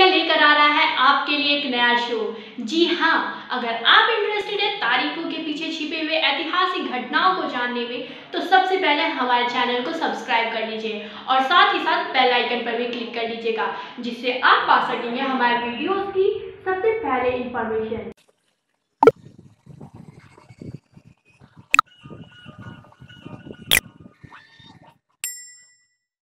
India लेकर आ रहा है आपके लिए एक नया शो। जी हाँ अगर आप इंटरेस्टेड है तारीखों के पीछे छिपे हुए ऐतिहासिक घटनाओं को जानने में तो सबसे पहले हमारे चैनल को सब्सक्राइब कर लीजिए और साथ ही साथ बेल आइकन पर भी क्लिक कर लीजिएगा, जिससे आप पा सकेंगे हमारे वीडियोस की सबसे पहले इंफॉर्मेशन